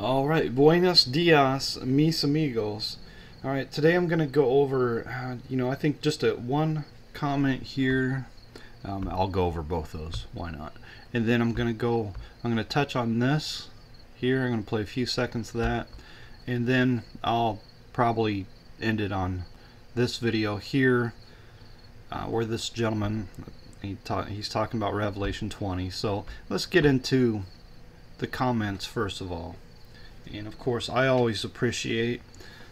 All right, buenos dias, mis amigos. All right, today I'm going to go over, uh, you know, I think just a one comment here. Um, I'll go over both those. Why not? And then I'm going to go. I'm going to touch on this here. I'm going to play a few seconds of that, and then I'll probably end it on this video here, uh, where this gentleman he he's talking about Revelation 20. So let's get into the comments first of all. And of course, I always appreciate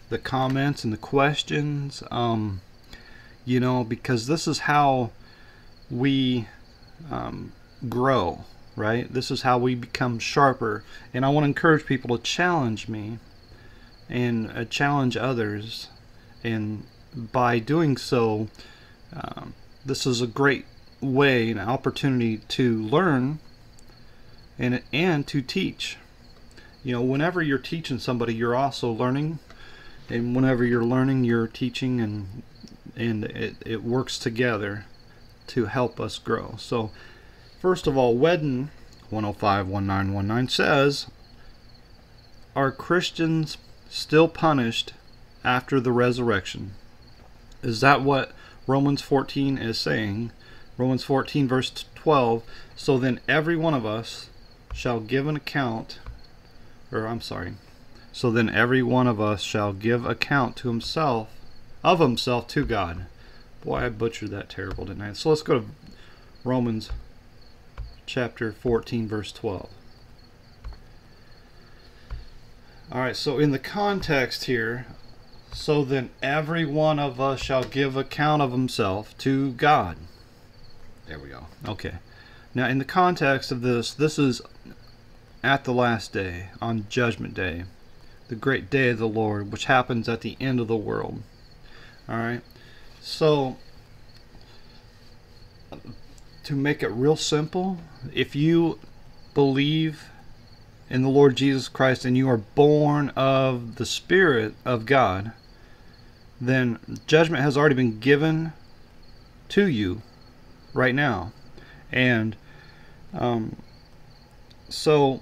the comments and the questions, um, you know, because this is how we um, grow, right? This is how we become sharper. And I want to encourage people to challenge me and uh, challenge others. And by doing so, um, this is a great way, an opportunity to learn and and to teach. You know, whenever you're teaching somebody, you're also learning, and whenever you're learning, you're teaching, and and it, it works together to help us grow. So, first of all, Wedden 1051919 says, "Are Christians still punished after the resurrection?" Is that what Romans 14 is saying? Romans 14 verse 12. So then every one of us shall give an account, or I'm sorry, so then every one of us shall give account to himself, of himself to God. Boy, I butchered that terrible, I? So let's go to Romans chapter 14, verse 12. Alright, so in the context here, so then every one of us shall give account of himself to God. There we go. Okay. Now, in the context of this, this is at the last day, on Judgment Day, the great day of the Lord, which happens at the end of the world. Alright? So, to make it real simple, if you believe in the Lord Jesus Christ and you are born of the Spirit of God, then judgment has already been given to you right now. And um, so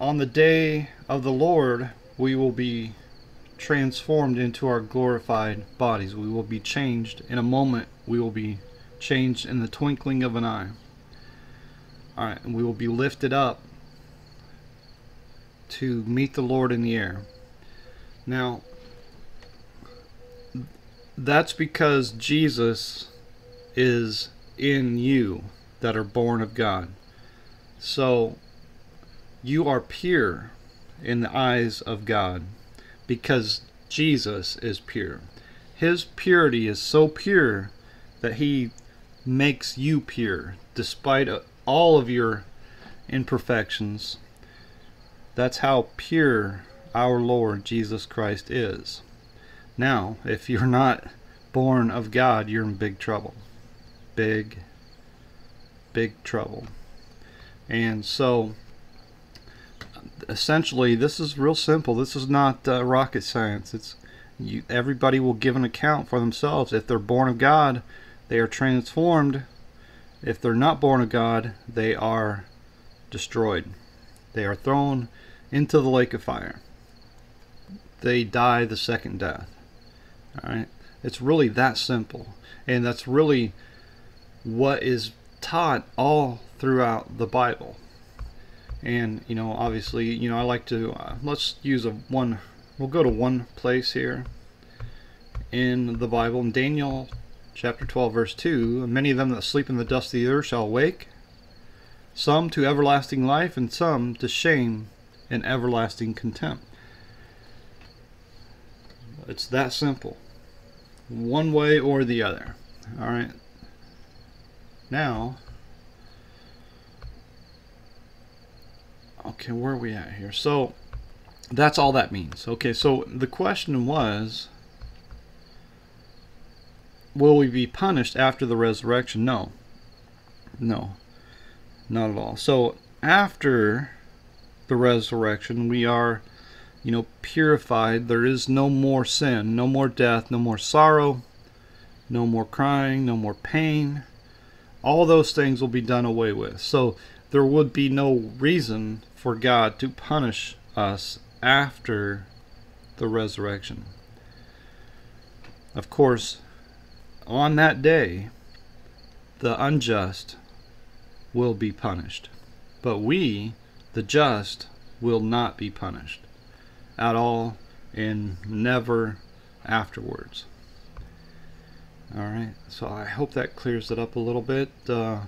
on the day of the Lord, we will be transformed into our glorified bodies. We will be changed in a moment. We will be changed in the twinkling of an eye. All right, and we will be lifted up to meet the Lord in the air. Now, that's because Jesus is in you that are born of God. So you are pure in the eyes of God because Jesus is pure. His purity is so pure that he makes you pure despite all of your imperfections. That's how pure our Lord Jesus Christ is. Now, if you're not born of God, you're in big trouble. Big, big trouble. And so, essentially, this is real simple. This is not uh, rocket science. It's you, everybody will give an account for themselves. If they're born of God, they are transformed. If they're not born of God, they are destroyed. They are thrown into the lake of fire. They die the second death. All right, it's really that simple, and that's really what is taught all throughout the Bible. And you know, obviously, you know, I like to uh, let's use a one. We'll go to one place here in the Bible, in Daniel chapter 12, verse 2. Many of them that sleep in the dust of the earth shall awake, some to everlasting life, and some to shame and everlasting contempt. It's that simple. One way or the other. Alright. Now, okay, where are we at here? So, that's all that means. Okay, so the question was Will we be punished after the resurrection? No. No. Not at all. So, after the resurrection, we are you know, purified. There is no more sin, no more death, no more sorrow, no more crying, no more pain. All those things will be done away with. So there would be no reason for God to punish us after the resurrection. Of course, on that day, the unjust will be punished, but we, the just, will not be punished at all and never afterwards. All right, so I hope that clears it up a little bit. Uh,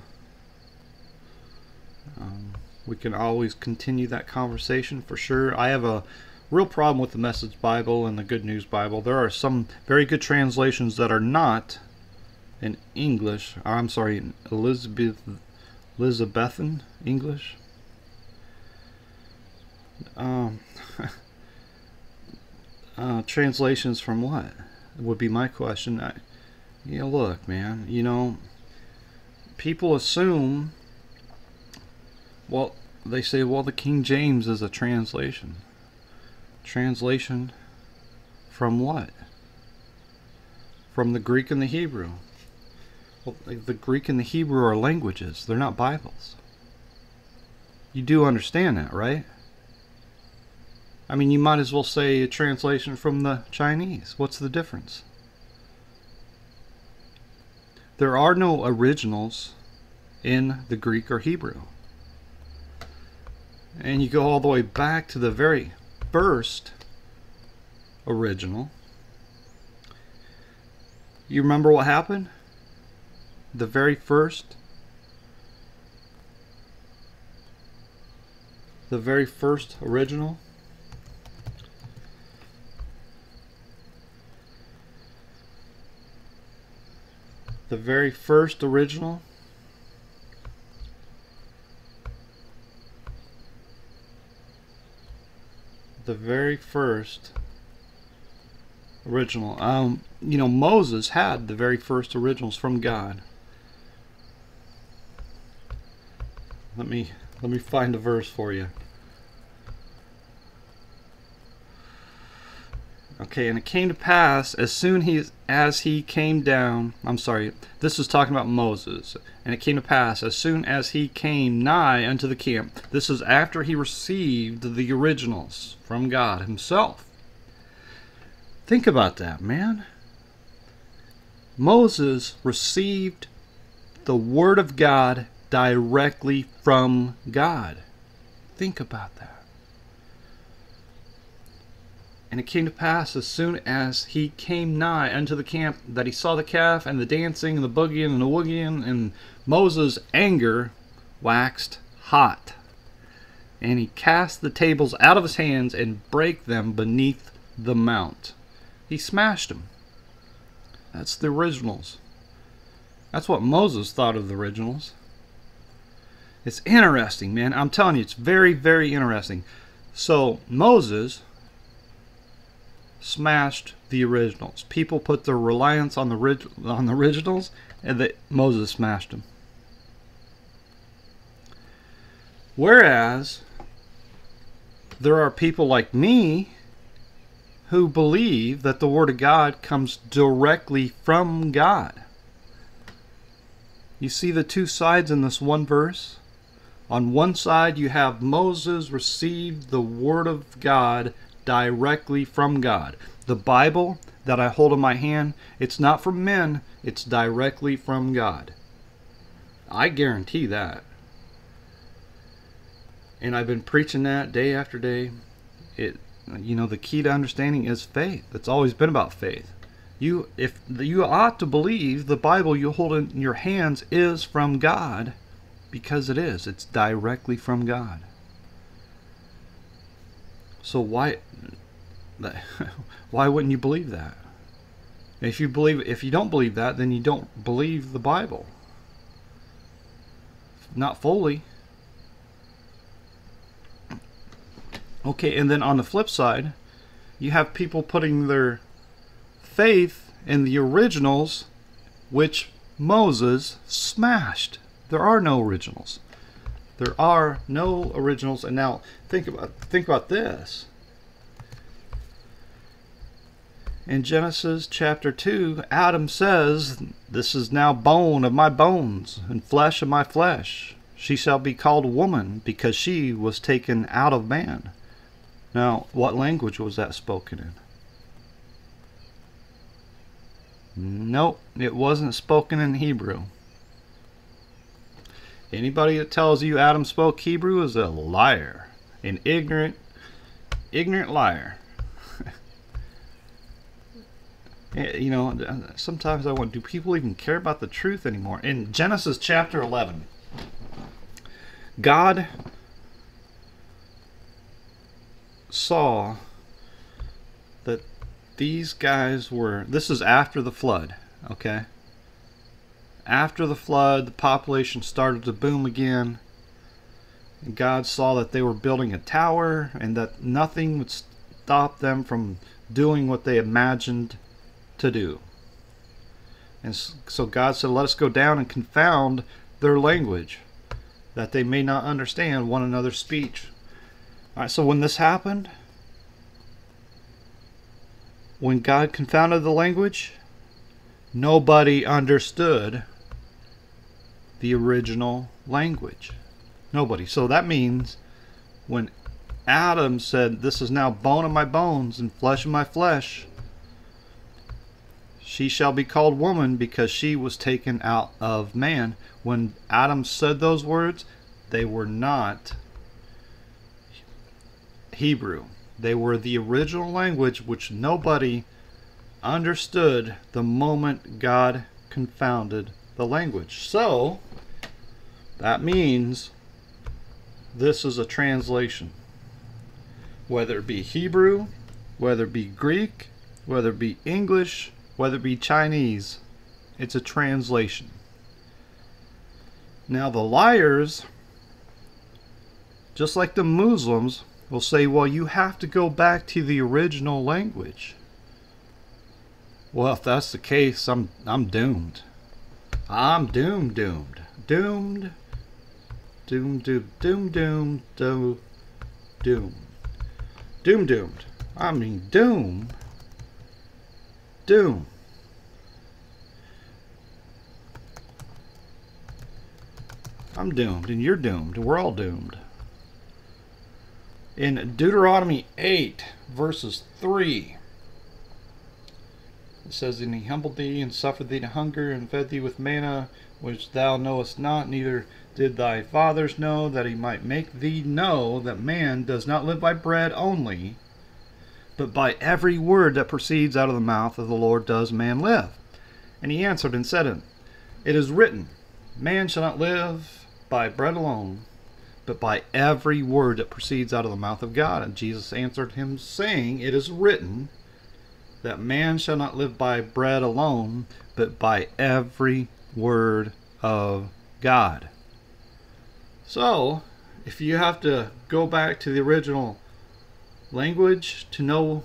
um, we can always continue that conversation for sure. I have a real problem with the Message Bible and the Good News Bible. There are some very good translations that are not in English. I'm sorry, Elizabeth Elizabethan English. Um, uh, translations from what would be my question. I, yeah, look, man. You know, people assume. Well, they say, well, the King James is a translation. Translation from what? From the Greek and the Hebrew. Well, the Greek and the Hebrew are languages, they're not Bibles. You do understand that, right? I mean, you might as well say a translation from the Chinese. What's the difference? There are no originals in the Greek or Hebrew. And you go all the way back to the very first original. You remember what happened? The very first the very first original the very first original the very first original. Um, you know, Moses had the very first originals from God. Let me let me find a verse for you. Okay, and it came to pass as soon he, as he came down. I'm sorry, this is talking about Moses. And it came to pass as soon as he came nigh unto the camp. This is after he received the originals from God Himself. Think about that, man. Moses received the Word of God directly from God. Think about that. And it came to pass as soon as he came nigh unto the camp that he saw the calf and the dancing and the boogieing and the woogieing, and Moses' anger waxed hot. And he cast the tables out of his hands and brake them beneath the mount. He smashed them. That's the originals. That's what Moses thought of the originals. It's interesting, man. I'm telling you, it's very, very interesting. So, Moses smashed the originals. People put their reliance on the on the originals, and that Moses smashed them. Whereas there are people like me who believe that the Word of God comes directly from God. You see the two sides in this one verse? On one side, you have Moses received the Word of God directly from God. The Bible that I hold in my hand, it's not from men, it's directly from God. I guarantee that. And I've been preaching that day after day. It you know the key to understanding is faith. It's always been about faith. You if you ought to believe the Bible you hold in your hands is from God because it is. It's directly from God. So why why wouldn't you believe that? If you believe if you don't believe that, then you don't believe the Bible. Not fully. Okay, and then on the flip side, you have people putting their faith in the originals which Moses smashed. There are no originals. There are no originals. And now think about think about this. In Genesis chapter 2, Adam says, This is now bone of my bones and flesh of my flesh. She shall be called woman because she was taken out of man. Now, what language was that spoken in? Nope, it wasn't spoken in Hebrew. Anybody that tells you Adam spoke Hebrew is a liar, an ignorant, ignorant liar. you know, sometimes I wonder, do people even care about the truth anymore? In Genesis chapter 11, God saw that these guys were, this is after the flood, okay? After the flood, the population started to boom again. And God saw that they were building a tower and that nothing would stop them from doing what they imagined to do. And so God said, Let us go down and confound their language, that they may not understand one another's speech. All right, so when this happened, when God confounded the language, nobody understood the original language. Nobody. So that means when Adam said, This is now bone of my bones and flesh of my flesh, she shall be called woman because she was taken out of man. When Adam said those words, they were not Hebrew. They were the original language which nobody understood the moment God confounded the language. So, that means this is a translation. Whether it be Hebrew, whether it be Greek, whether it be English, whether it be Chinese, it's a translation. Now, the liars, just like the Muslims, will say, well, you have to go back to the original language. Well, if that's the case, I'm, I'm doomed. I'm doomed, doomed, doomed, doom, doom, doom, doom, doom, doom, doom, doomed. I mean, doom, doom. I'm doomed, and you're doomed. We're all doomed. In Deuteronomy 8, verses 3, it says, And he humbled thee, and suffered thee to hunger, and fed thee with manna, which thou knowest not, neither did thy fathers know, that he might make thee know that man does not live by bread only, but by every word that proceeds out of the mouth of the Lord does man live. And he answered and said, It is written, Man shall not live by bread alone, but by every word that proceeds out of the mouth of God. And Jesus answered him, saying, It is written that man shall not live by bread alone, but by every word of God. So, if you have to go back to the original language to know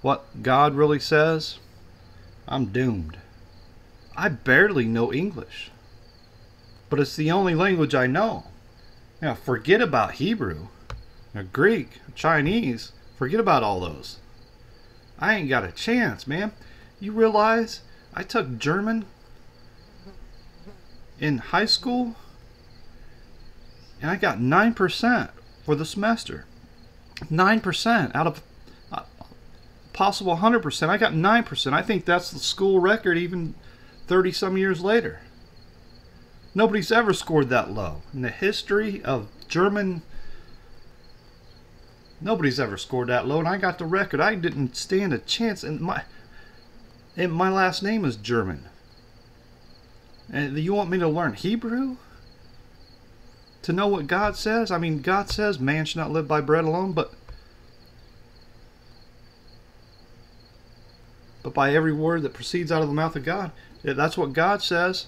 what God really says, I'm doomed. I barely know English, but it's the only language I know. Now, forget about Hebrew, Greek, Chinese. Forget about all those. I ain't got a chance, man. You realize I took German in high school and I got 9% for the semester. 9% out of uh, possible 100%. I got 9%. I think that's the school record even 30 some years later. Nobody's ever scored that low. In the history of German, nobody's ever scored that low, and I got the record. I didn't stand a chance, and my and my last name is German. And you want me to learn Hebrew? To know what God says? I mean, God says man should not live by bread alone, but but by every word that proceeds out of the mouth of God. That's what God says.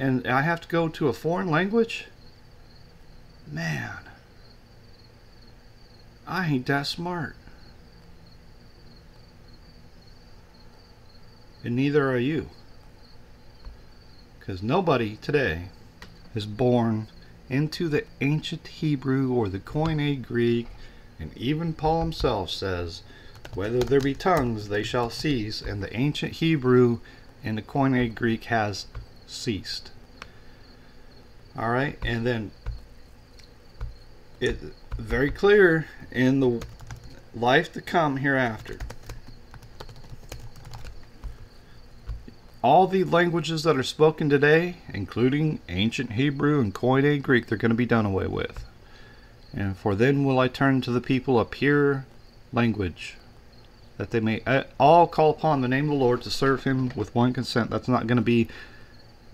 and I have to go to a foreign language? Man, I ain't that smart. And neither are you. Because nobody today is born into the ancient Hebrew or the Koine Greek, and even Paul himself says, Whether there be tongues, they shall cease, and the ancient Hebrew and the Koine Greek has ceased. All right, and then it very clear in the life to come hereafter. All the languages that are spoken today, including ancient Hebrew and Koine Greek, they're going to be done away with. And for then will I turn to the people a pure language, that they may uh, all call upon the name of the Lord to serve him with one consent. That's not going to be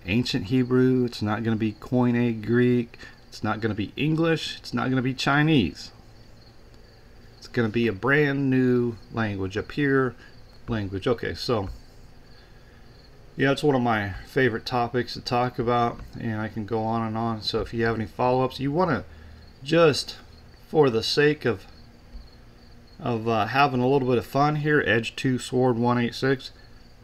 ancient Hebrew, it's not going to be Koine Greek, it's not going to be English, it's not going to be Chinese. It's going to be a brand new language, a pure language. Okay, so yeah, it's one of my favorite topics to talk about, and I can go on and on. So if you have any follow-ups, you want to just for the sake of of uh, having a little bit of fun here, Edge 2 Sword 186,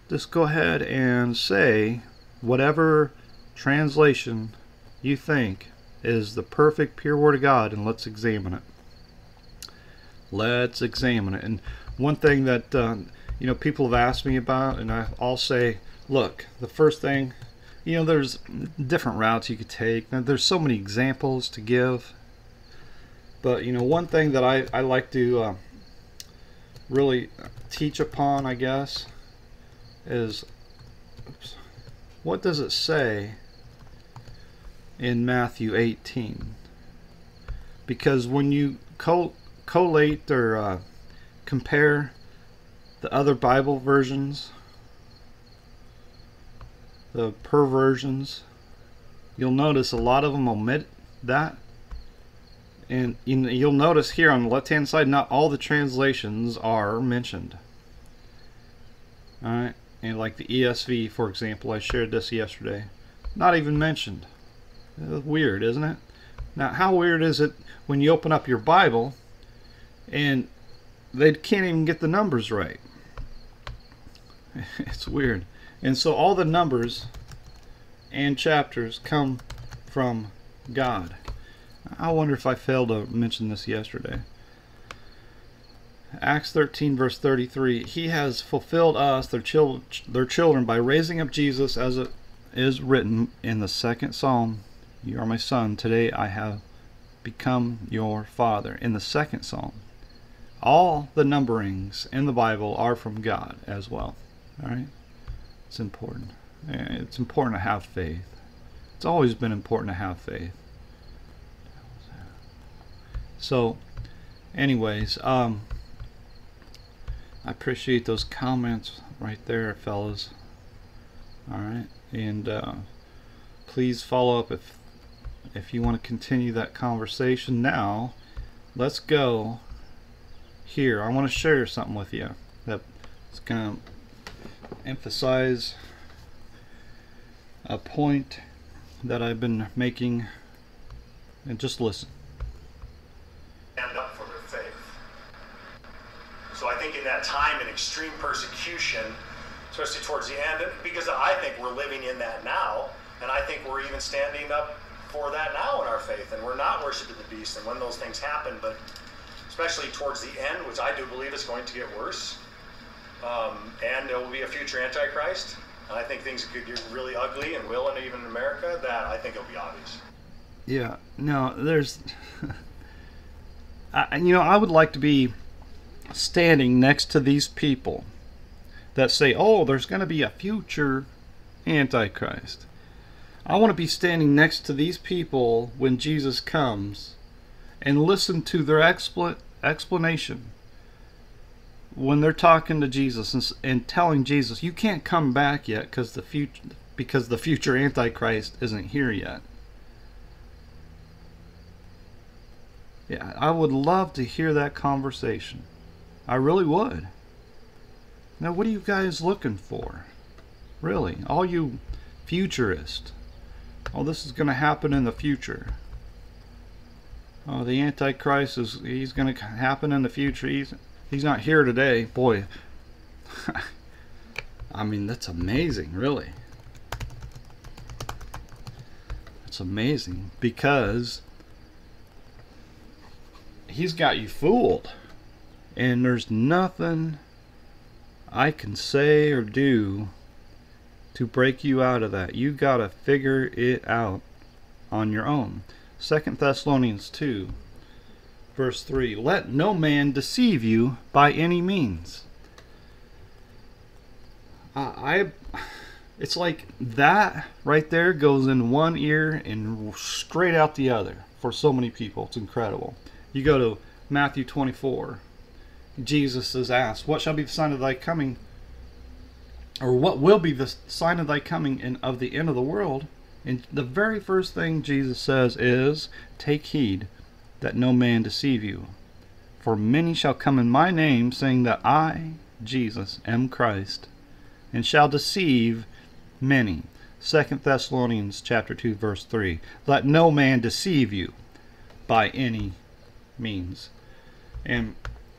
just go ahead and say whatever translation you think is the perfect pure word of God, and let's examine it. Let's examine it. And one thing that uh, you know people have asked me about, and I, I'll say look, the first thing, you know, there's different routes you could take. Now, there's so many examples to give. But, you know, one thing that I, I like to uh, really teach upon, I guess, is oops, what does it say in Matthew 18? Because when you co collate or uh, compare the other Bible versions the perversions, you'll notice a lot of them omit that. And you'll notice here on the left hand side, not all the translations are mentioned. Alright, and like the ESV, for example, I shared this yesterday. Not even mentioned. Uh, weird, isn't it? Now, how weird is it when you open up your Bible and they can't even get the numbers right? it's weird. And so all the numbers and chapters come from God. I wonder if I failed to mention this yesterday. Acts 13 verse 33 He has fulfilled us their, chil their children by raising up Jesus as it is written in the second psalm You are my son today I have become your father in the second psalm all the numberings in the Bible are from God as well all right it's important. It's important to have faith. It's always been important to have faith. So, anyways, um, I appreciate those comments right there, fellas. All right, and uh, please follow up if if you want to continue that conversation. Now, let's go here. I want to share something with you that's gonna emphasize a point that I've been making and just listen. Stand up for their faith. So I think in that time in extreme persecution, especially towards the end, because I think we're living in that now, and I think we're even standing up for that now in our faith, and we're not worshiping the beast. And when those things happen, but especially towards the end, which I do believe is going to get worse, um, and there will be a future Antichrist. And I think things could get really ugly and will, and even in America, that I think it'll be obvious. Yeah, no, there's. I, you know, I would like to be standing next to these people that say, oh, there's going to be a future Antichrist. I want to be standing next to these people when Jesus comes and listen to their expl- explanation when they're talking to Jesus and, and telling Jesus, "You can't come back yet because the future because the future Antichrist isn't here yet." Yeah, I would love to hear that conversation. I really would. Now, what are you guys looking for? Really, all you futurists. Oh, this is going to happen in the future. Oh, the Antichrist is he's going to happen in the future. He's he's not here today. Boy, I mean, that's amazing, really. It's amazing because he's got you fooled. And there's nothing I can say or do to break you out of that. You got to figure it out on your own. Second Thessalonians 2 verse 3 Let no man deceive you by any means. Uh, I it's like that right there goes in one ear and straight out the other for so many people. It's incredible. You go to Matthew 24. Jesus is asked, What shall be the sign of thy coming? Or what will be the sign of thy coming and of the end of the world? And the very first thing Jesus says is, Take heed that no man deceive you. For many shall come in my name, saying that I, Jesus, am Christ, and shall deceive many. 2 Thessalonians chapter 2 verse 3. Let no man deceive you by any means. And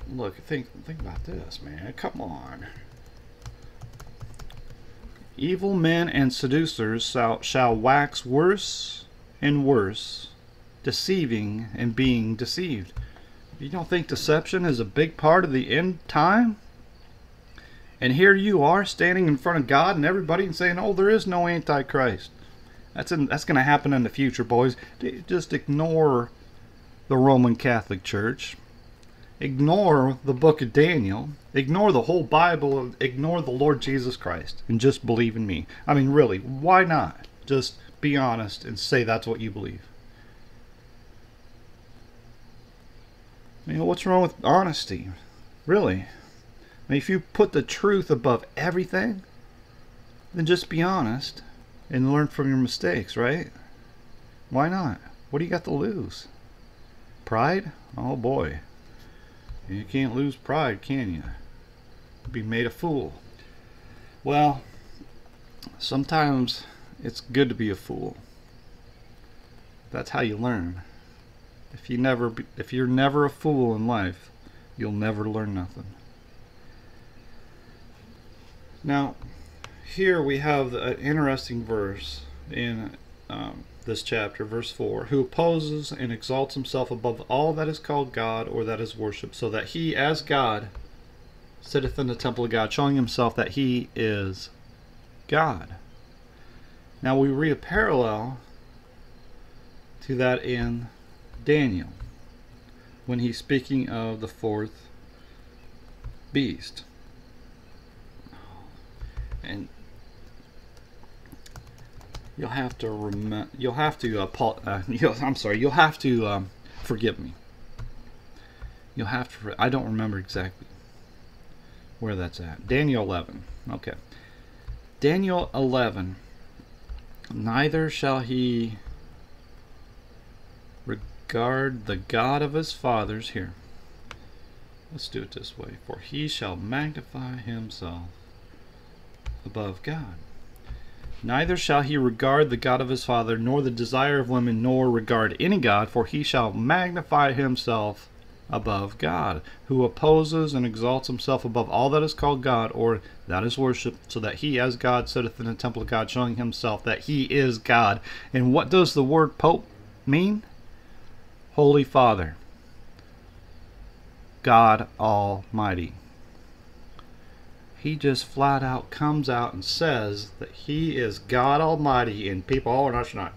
look, think think about this, man. Come on. Evil men and seducers shall, shall wax worse and worse, deceiving and being deceived. You don't think deception is a big part of the end time? And here you are standing in front of God and everybody and saying, "Oh, there is no antichrist." That's that's going to happen in the future, boys. Just ignore the Roman Catholic Church. Ignore the book of Daniel. Ignore the whole Bible. Ignore the Lord Jesus Christ and just believe in me. I mean, really, why not? Just be honest and say that's what you believe. You know, what's wrong with honesty? Really? I mean, if you put the truth above everything, then just be honest and learn from your mistakes, right? Why not? What do you got to lose? Pride? Oh boy. You can't lose pride, can you? Be made a fool. Well, sometimes it's good to be a fool. That's how you learn. If you never be, if you're never a fool in life, you'll never learn nothing. Now, here we have an interesting verse in um, this chapter, verse 4 Who opposes and exalts himself above all that is called God or that is worshipped, so that he, as God, sitteth in the temple of God, showing himself that he is God. Now we read a parallel to that in Daniel when he's speaking of the fourth beast. And you'll have to rem- you'll have to uh, Paul, uh, I'm sorry you'll have to um, forgive me. You'll have to I don't remember exactly where that's at. Daniel 11 okay. Daniel 11 neither shall he regard the God of his fathers here let's do it this way for he shall magnify himself above God Neither shall he regard the God of his father, nor the desire of women, nor regard any God, for he shall magnify himself above God, who opposes and exalts himself above all that is called God, or that is worshipped, so that he as God sitteth in the temple of God, showing himself that he is God. And what does the word Pope mean? Holy Father, God Almighty he just flat out comes out and says that he is God Almighty and people oh that's not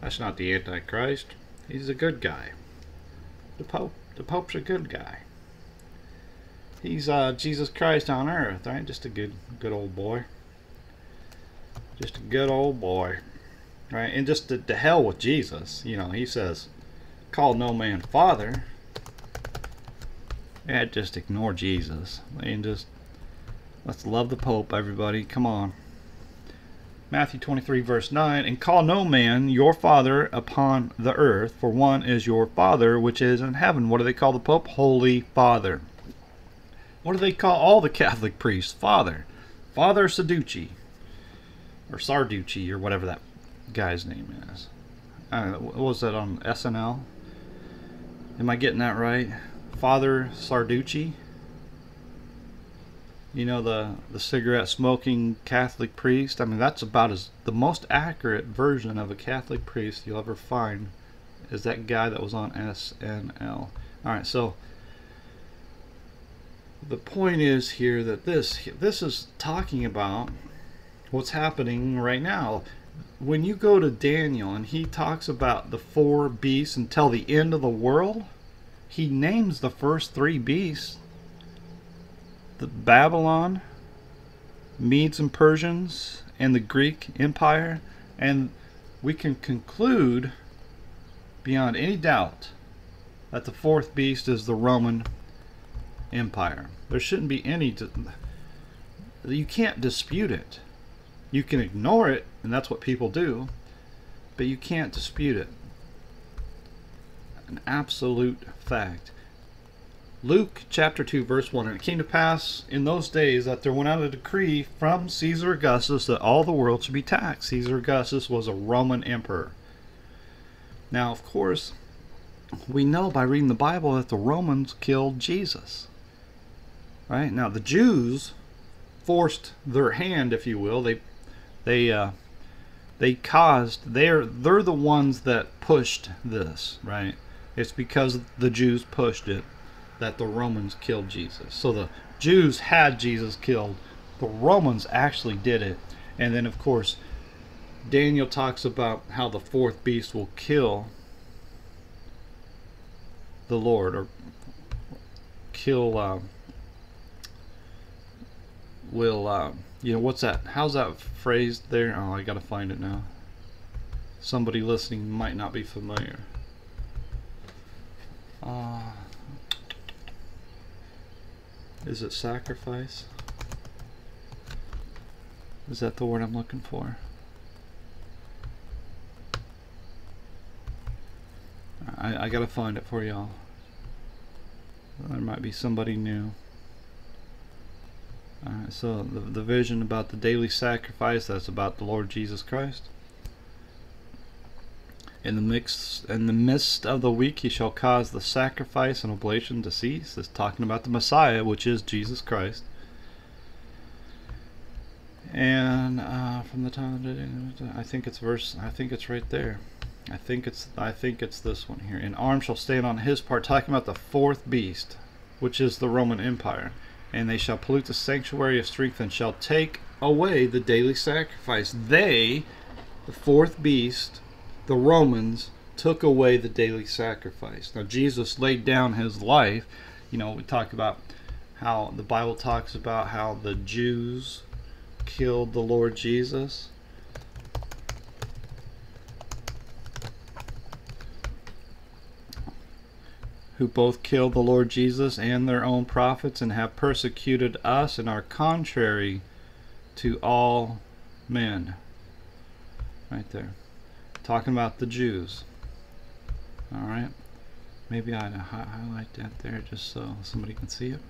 that's not the Antichrist. He's a good guy. The Pope the Pope's a good guy. He's uh, Jesus Christ on earth, right? Just a good good old boy. Just a good old boy. Right? And just to, to hell with Jesus. You know, he says, call no man father. Yeah, just ignore Jesus. And just Let's love the Pope, everybody. Come on. Matthew 23, verse 9 And call no man your father upon the earth, for one is your Father which is in heaven. What do they call the Pope? Holy Father. What do they call all the Catholic priests? Father. Father Saducci. Or Sarducci, or whatever that guy's name is. Uh, what was that on SNL? Am I getting that right? Father Sarducci? you know the the cigarette smoking Catholic priest. I mean that's about as the most accurate version of a Catholic priest you'll ever find is that guy that was on SNL. All right, so the point is here that this this is talking about what's happening right now. When you go to Daniel and he talks about the four beasts until the end of the world, he names the first three beasts the Babylon, Medes and Persians, and the Greek Empire, and we can conclude beyond any doubt that the fourth beast is the Roman Empire. There shouldn't be any. you can't dispute it. You can ignore it, and that's what people do, but you can't dispute it. An absolute fact. Luke chapter 2, verse 1 And it came to pass in those days that there went out a decree from Caesar Augustus that all the world should be taxed. Caesar Augustus was a Roman emperor. Now, of course, we know by reading the Bible that the Romans killed Jesus. Right? Now, the Jews forced their hand, if you will. They, they, uh, they caused. They're they're the ones that pushed this. Right? It's because the Jews pushed it that the Romans killed Jesus. So the Jews had Jesus killed. The Romans actually did it. And then, of course, Daniel talks about how the fourth beast will kill the Lord or kill. Uh, will uh, you know what's that? How's that phrased there? Oh, I gotta find it now. Somebody listening might not be familiar. Uh, is it sacrifice? Is that the word I'm looking for? I, I gotta find it for y'all. There might be somebody new. So the, the vision about the daily sacrifice, that's about the Lord Jesus Christ. In the mix, in the midst of the week, he shall cause the sacrifice and oblation to cease. It's talking about the Messiah, which is Jesus Christ. And uh, from the time, I think it's verse. I think it's right there. I think it's. I think it's this one here. And arm shall stand on his part, talking about the fourth beast, which is the Roman Empire. And they shall pollute the sanctuary of strength and shall take away the daily sacrifice. They, the fourth beast, the Romans took away the daily sacrifice. Now, Jesus laid down his life. You know, we talk about how the Bible talks about how the Jews killed the Lord Jesus. Who both killed the Lord Jesus and their own prophets and have persecuted us and are contrary to all men. Right there talking about the Jews. All right. Maybe I highlight that there just so somebody can see it.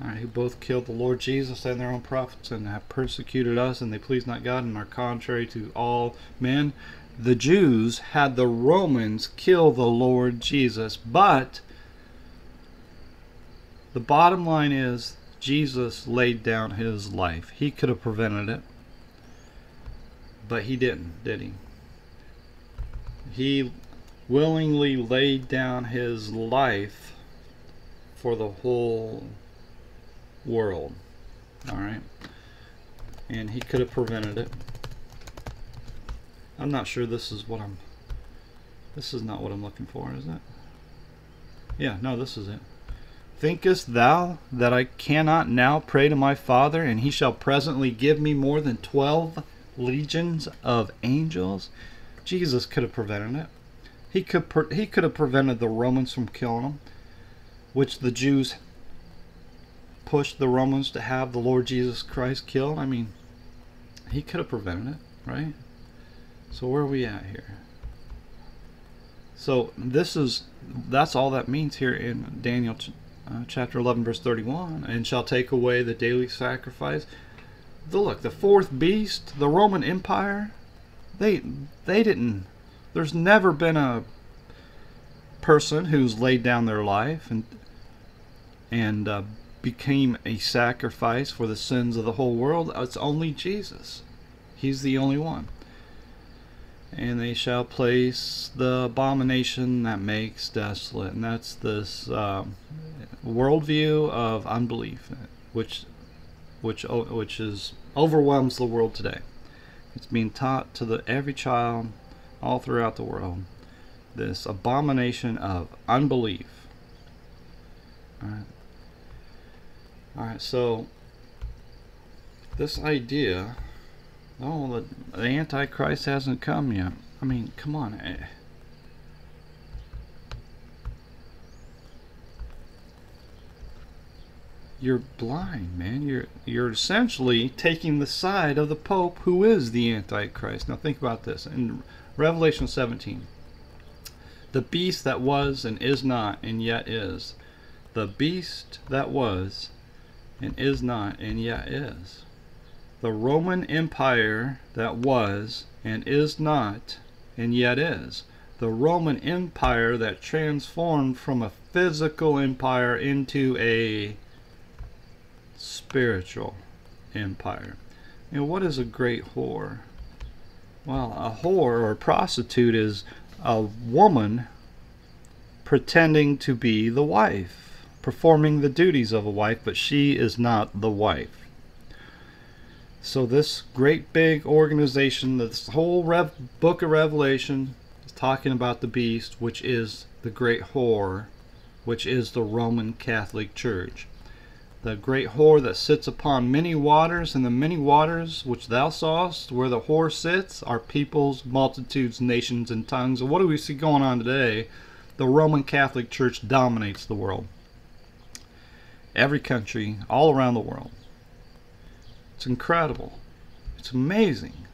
All right, who both killed the Lord Jesus and their own prophets and have persecuted us, and they please not God and are contrary to all men. The Jews had the Romans kill the Lord Jesus, but the bottom line is Jesus laid down his life. He could have prevented it, but he didn't, did he? he willingly laid down his life for the whole world. All right. And he could have prevented it. I'm not sure this is what I'm. This is not what I'm looking for, is it? Yeah, no, this is it. Thinkest thou that I cannot now pray to my Father, and he shall presently give me more than twelve legions of angels? Jesus could have prevented it. He could he could have prevented the Romans from killing him, which the Jews pushed the Romans to have the Lord Jesus Christ killed. I mean, he could have prevented it, right? So where are we at here? So this is that's all that means here in Daniel uh, chapter 11 verse 31 and shall take away the daily sacrifice. The, look, the fourth beast, the Roman Empire, they they didn't. There's never been a person who's laid down their life and and uh, became a sacrifice for the sins of the whole world. It's only Jesus. He's the only one. And they shall place the abomination that makes desolate, and that's this uh, worldview of unbelief, which, which, which is overwhelms the world today. It's being taught to the every child all throughout the world. This abomination of unbelief. All right. All right. So this idea, oh, the, the Antichrist hasn't come yet. I mean, come on. Eh. You're blind, man. You're you're essentially taking the side of the Pope, who is the Antichrist. Now think about this in Revelation 17. The beast that was and is not and yet is. The beast that was and is not and yet is. The Roman Empire that was and is not and yet is. The Roman Empire that transformed from a physical empire into a spiritual empire. And what is a great whore? Well, a whore or prostitute is a woman pretending to be the wife, performing the duties of a wife, but she is not the wife. So this great big organization, this whole Rev- book of Revelation is talking about the beast, which is the great whore, which is the Roman Catholic Church the great whore that sits upon many waters, and the many waters which thou sawest, where the whore sits, are peoples, multitudes, nations, and tongues. And what do we see going on today? The Roman Catholic Church dominates the world. Every country, all around the world. It's incredible. It's amazing.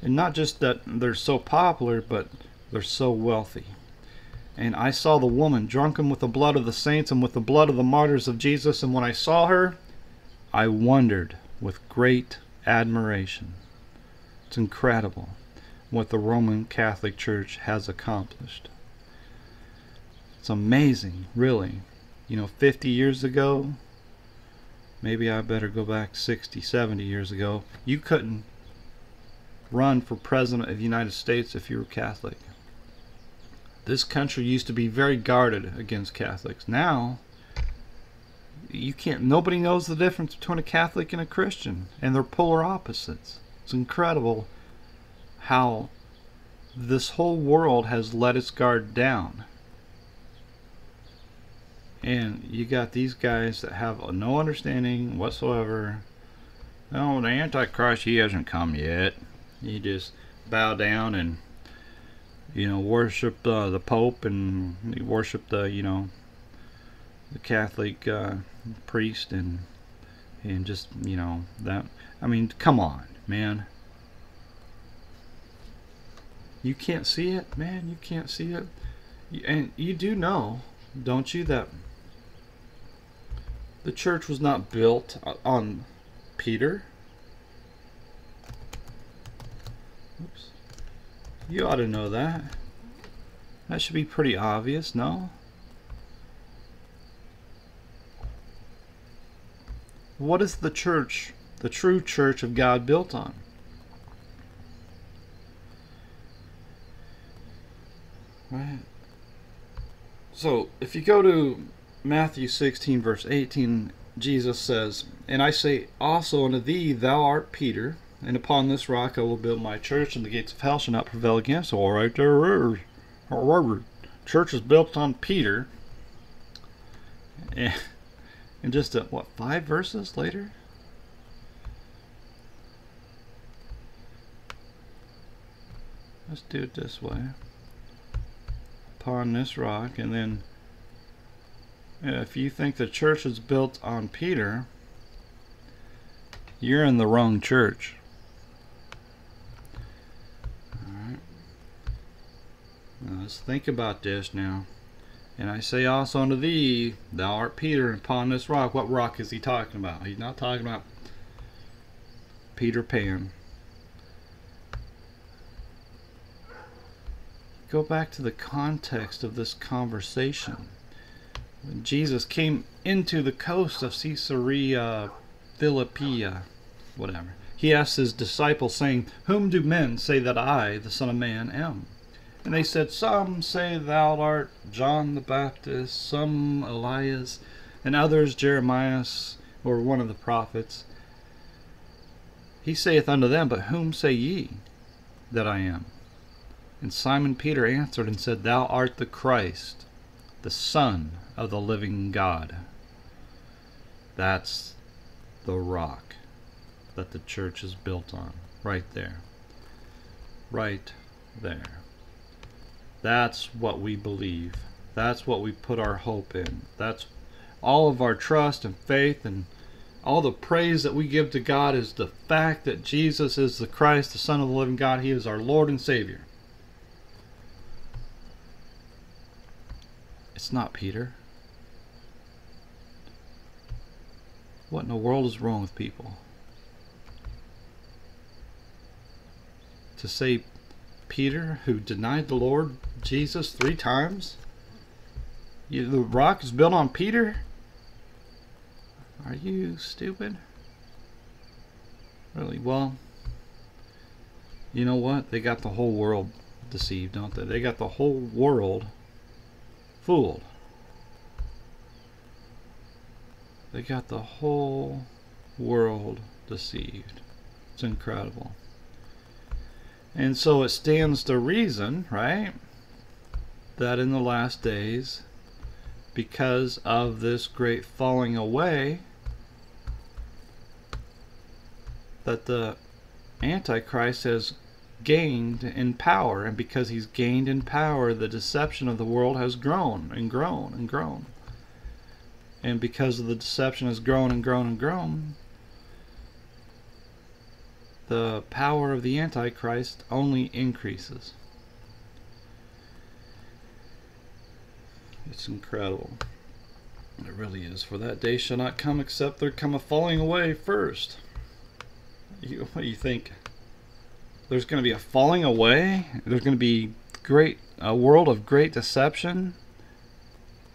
And not just that they're so popular, but they're so wealthy. And I saw the woman drunken with the blood of the saints and with the blood of the martyrs of Jesus. And when I saw her, I wondered with great admiration. It's incredible what the Roman Catholic Church has accomplished. It's amazing, really. You know, 50 years ago, maybe I better go back 60, 70 years ago, you couldn't run for president of the United States if you were Catholic. This country used to be very guarded against Catholics. Now, you can't. Nobody knows the difference between a Catholic and a Christian, and they're polar opposites. It's incredible how this whole world has let its guard down. And you got these guys that have no understanding whatsoever. Oh, the Antichrist, he hasn't come yet. You just bow down and you know, worship uh, the Pope and worship the, you know, the Catholic uh, priest and and just, you know, that. I mean, come on, man. You can't see it, man. You can't see it. And you do know, don't you, that the church was not built on Peter. Oops. You ought to know that. That should be pretty obvious, no? What is the church, the true church of God, built on? Right. So, if you go to Matthew 16, verse 18, Jesus says, And I say also unto thee, Thou art Peter, and upon this rock I will build my church, and the gates of hell shall not prevail against it. All right, there. Church is built on Peter. And, just, a, what, five verses later? Let's do it this way. Upon this rock, and then if you think the church is built on Peter, you're in the wrong church. Now let's think about this now. And I say also unto thee, thou art Peter, upon this rock. What rock is he talking about? He's not talking about Peter Pan. Go back to the context of this conversation. When Jesus came into the coast of Caesarea Philippia, whatever, he asked his disciples, saying, Whom do men say that I, the Son of Man, am? And they said, Some say thou art John the Baptist, some Elias, and others Jeremiah or one of the prophets. He saith unto them, But whom say ye that I am? And Simon Peter answered and said, Thou art the Christ, the Son of the living God. That's the rock that the church is built on, right there. Right there. That's what we believe. That's what we put our hope in. That's all of our trust and faith and all the praise that we give to God is the fact that Jesus is the Christ, the Son of the living God. He is our Lord and Savior. It's not Peter. What in the world is wrong with people? To say Peter, who denied the Lord Jesus three times, you, the rock is built on Peter? Are you stupid? Really? Well, you know what? They got the whole world deceived, don't they? They got the whole world fooled. They got the whole world deceived. It's incredible. And so it stands to reason, right, that in the last days, because of this great falling away, that the Antichrist has gained in power, and because he's gained in power, the deception of the world has grown and grown and grown. And because of the deception has grown and grown and grown, the power of the Antichrist only increases. It's incredible. It really is. For that day shall not come except there come a falling away first. You, what do you think? There's going to be a falling away? There's going to be great a world of great deception?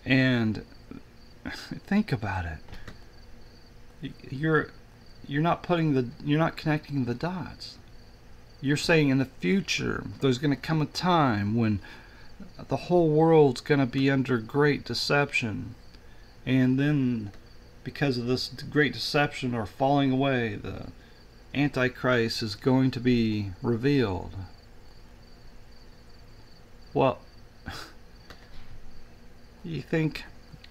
And think about it. You're you're not putting the you're not connecting the dots. You're saying in the future there's going to come a time when the whole world's going to be under great deception. And then because of this great deception or falling away, the Antichrist is going to be revealed. Well, you think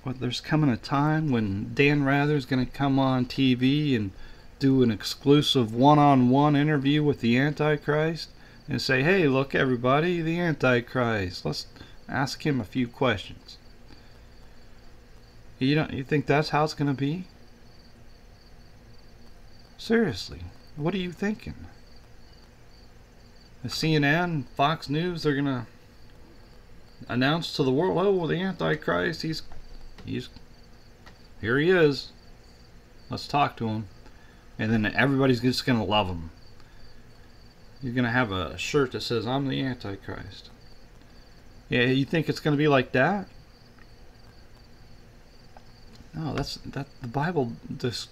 well, there's coming a time when Dan Rather's going to come on TV and do an exclusive one-on-one interview with the Antichrist and say, "Hey, look, everybody, the Antichrist. Let's ask him a few questions." You don't you think that's how it's going to be? Seriously, what are you thinking? The CNN, Fox News, they're to announce to the world, "Oh, the Antichrist, he's he's here he is. Let's talk to him." And then everybody's just to love him. You're to have a shirt that says, I'm the Antichrist. Yeah, you think it's to be like that? No, that's that the Bible just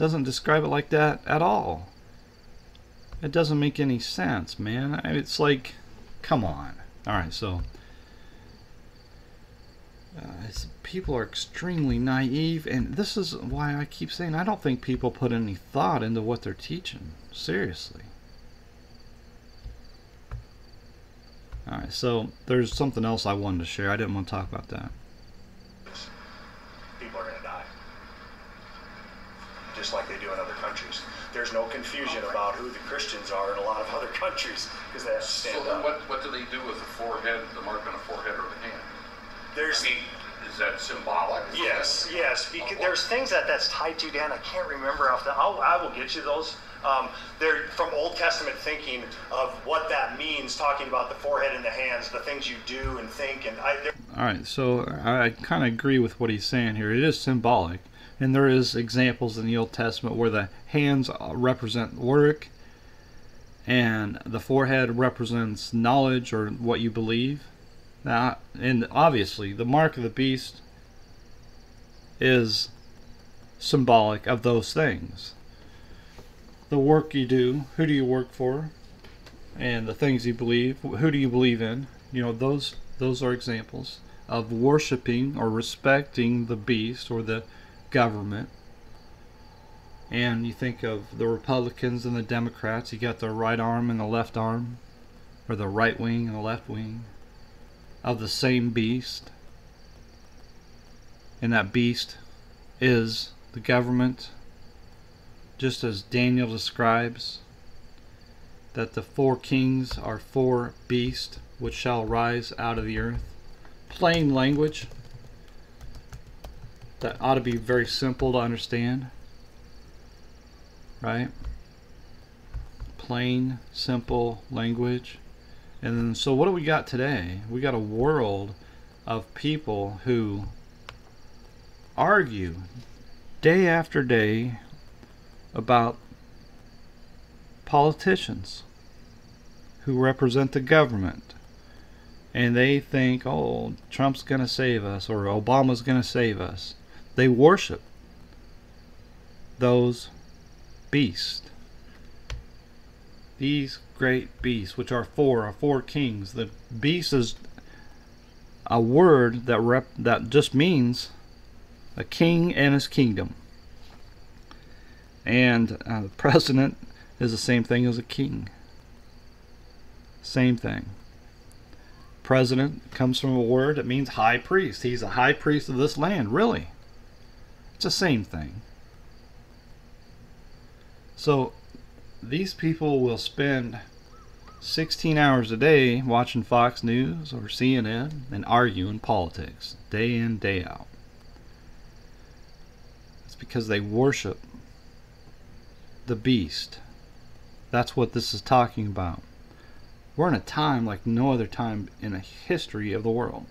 doesn't describe it like that at all. It doesn't make any sense, man. It's like, come on. All right, so uh, people are extremely naive, and this is why I keep saying I don't think people put any thought into what they're teaching. Seriously. Alright, so there's something else I wanted to share. I didn't want to talk about that. People are going to die. Just like they do in other countries. There's no confusion about who the Christians are in a lot of other countries because they have to stand So then up. what, what do they do with the forehead, the mark on the forehead or the hand? There's I mean, is that symbolic? Yes, yes. Because Of there's things that that's tied to, Dan. I can't remember off the. I'll, I will get you those. Um, they're from Old Testament thinking of what that means, talking about the forehead and the hands, the things you do and think, and I. they're- Alright, so I, I kind of agree with what he's saying here. It is symbolic, and there is examples in the Old Testament where the hands represent work, and the forehead represents knowledge or what you believe. Now, and obviously, the mark of the beast is symbolic of those things. The work you do, who do you work for, and the things you believe, who do you believe in? You know, those those are examples of worshiping or respecting the beast or the government. and you think of the Republicans and the Democrats, you got the right arm and the left arm, or the right wing and the left wing of the same beast. And that beast is the government, just as Daniel describes that the four kings are four beasts which shall rise out of the earth. Plain language that ought to be very simple to understand right? Plain, simple language. And then, so what do we got today? We got a world of people who argue day after day about politicians who represent the government. And they think, oh, Trump's going to save us or Obama's going to save us. They worship those beasts. These great beasts, which are four, are four kings. The beast is a word that rep, that just means a king and his kingdom. And uh, the president is the same thing as a king. Same thing. President comes from a word that means high priest. He's a high priest of this land, really. It's the same thing. So these people will spend 16 hours a day watching Fox News or CNN and arguing politics day in, day out. It's because they worship the beast. That's what this is talking about. We're in a time like no other time in the history of the world.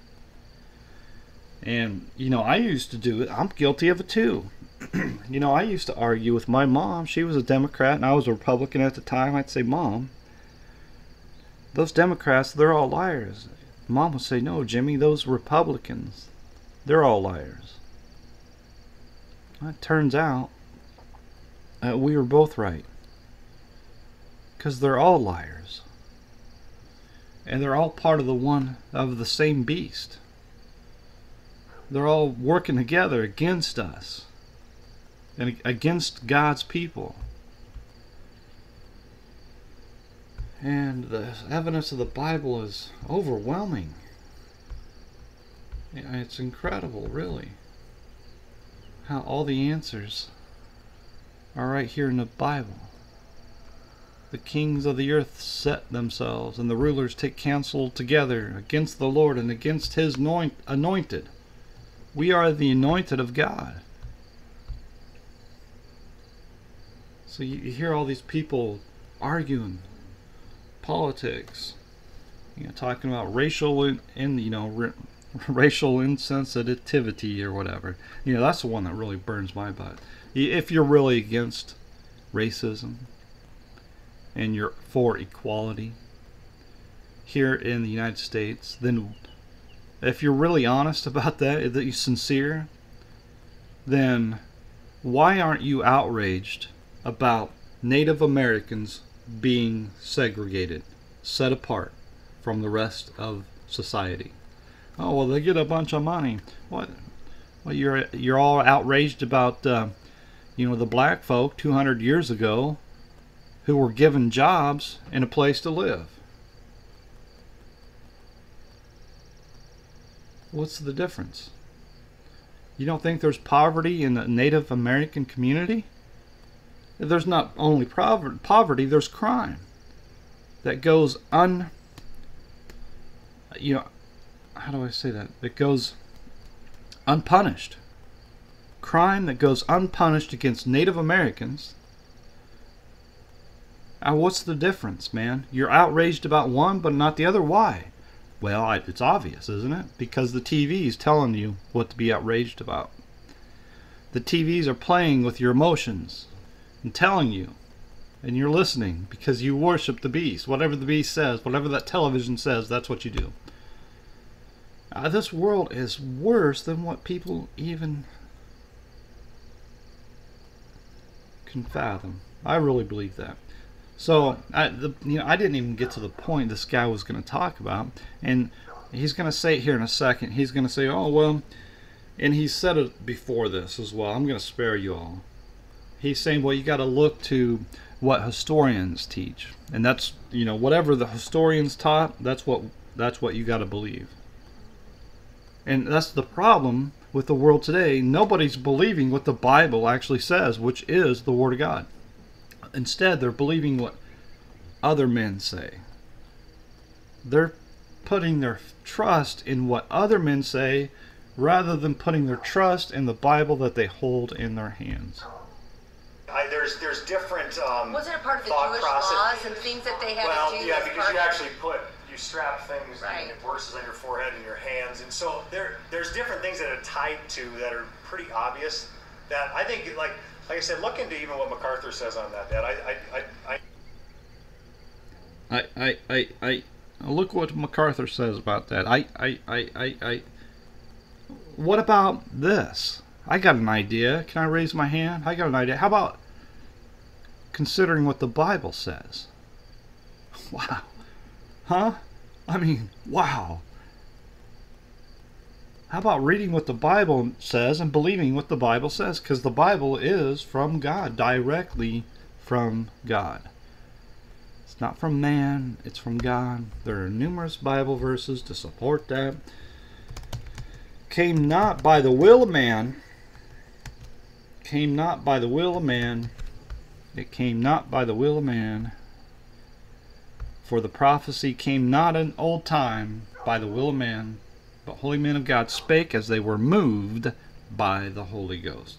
And, you know, I used to do it. I'm guilty of it too. you know, I used to argue with my mom. She was a Democrat and I was a Republican at the time. I'd say, Mom, those Democrats, they're all liars. Mom would say, No, Jimmy, those Republicans, they're all liars. It turns out we were both right. Because they're all liars. And they're all part of the one, of the same beast. They're all working together against us and against God's people. And the evidence of the Bible is overwhelming. It's incredible, really, how all the answers are right here in the Bible. The kings of the earth set themselves, and the rulers take counsel together against the Lord and against his anointed. We are the anointed of God. So you, hear all these people arguing politics, you know, talking about racial and in, you know racial insensitivity or whatever. You know, that's the one that really burns my butt. If you're really against racism and you're for equality here in the United States, then if you're really honest about that, that you're sincere, then why aren't you outraged about Native Americans being segregated, set apart from the rest of society. Oh well, they get a bunch of money. What? Well, you're you're all outraged about, uh, you know, the black folk 200 years ago, who were given jobs and a place to live. What's the difference? You don't think there's poverty in the Native American community? there's not only poverty, there's crime that goes un you know how do I say that? It goes unpunished. Crime that goes unpunished against Native Americans. Now, what's the difference, man? You're outraged about one, but not the other. Why? Well, it's obvious, isn't it? Because the TV is telling you what to be outraged about. The TVs are playing with your emotions and telling you and you're listening because you worship the beast. Whatever the beast says, whatever that television says, that's what you do. Uh, this world is worse than what people even can fathom. I really believe that. So I, the, you know, I didn't even get to the point this guy was going to talk about, and he's going to say it here in a second. He's going to say, "Oh well," and he said it before this as well. I'm going to spare you all. he's saying, well, you got to look to what historians teach, and that's you know whatever the historians taught, that's what that's what you got to believe. And that's the problem with the world today. Nobody's believing what the Bible actually says, which is the Word of God. Instead, they're believing what other men say. They're putting their trust in what other men say rather than putting their trust in the Bible that they hold in their hands. I, there's there's different um, Wasn't it part of the thought Jewish process. laws and things that they had Well, to do? yeah, because you actually put you strap things Right. and verses on your forehead and your hands, and so there there's different things that are tied to that are pretty obvious. That I think, like like I said, look into even what MacArthur says on that. I I, I, I I, I, I, I look what MacArthur says about that. I, I, I, I, I. What about this? I got an idea. Can I raise my hand? I got an idea. How about considering what the Bible says? Wow. Huh? I mean, wow. How about reading what the Bible says and believing what the Bible says? Because the Bible is from God, directly from God. It's not from man, it's from God. There are numerous Bible verses to support that. Came not by the will of man, came not by the will of man, it came not by the will of man. For the prophecy came not in old time by the will of man, but holy men of God spake as they were moved by the Holy Ghost.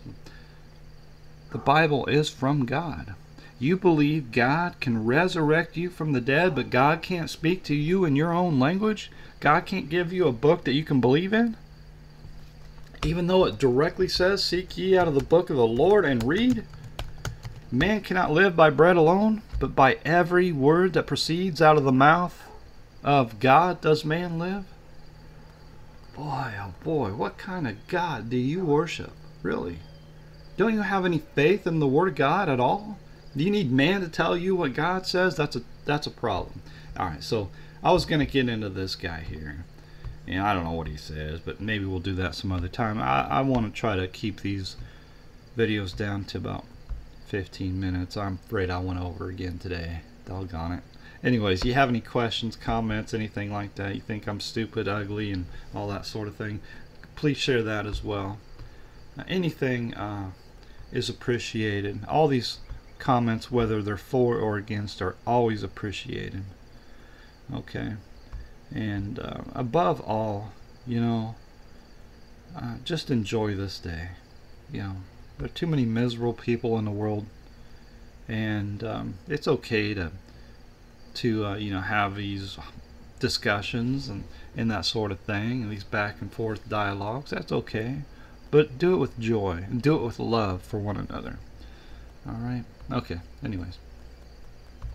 The Bible is from God. You believe God can resurrect you from the dead, but God can't speak to you in your own language? God can't give you a book that you can believe in? Even though it directly says, Seek ye out of the book of the Lord and read? Man cannot live by bread alone, but by every word that proceeds out of the mouth of God does man live? Boy, oh boy, what kind of God do you worship? Really? Don't you have any faith in the Word of God at all? Do you need man to tell you what God says? That's a that's a problem. All right, so I was gonna get into this guy here, and I don't know what he says, but maybe we'll do that some other time. I, I want to try to keep these videos down to about 15 minutes. I'm afraid I went over again today. Doggone it. Anyways, you have any questions, comments, anything like that? You think I'm stupid, ugly, and all that sort of thing? Please share that as well. Uh, anything uh, is appreciated. All these comments, whether they're for or against, are always appreciated. Okay. And uh, above all, you know, uh, just enjoy this day. You know, there are too many miserable people in the world, and um, it's okay to to uh, you know have these discussions and and that sort of thing, and these back and forth dialogues. That's okay, but do it with joy and do it with love for one another. All right. Okay. Anyways,